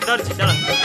知道了，知道了。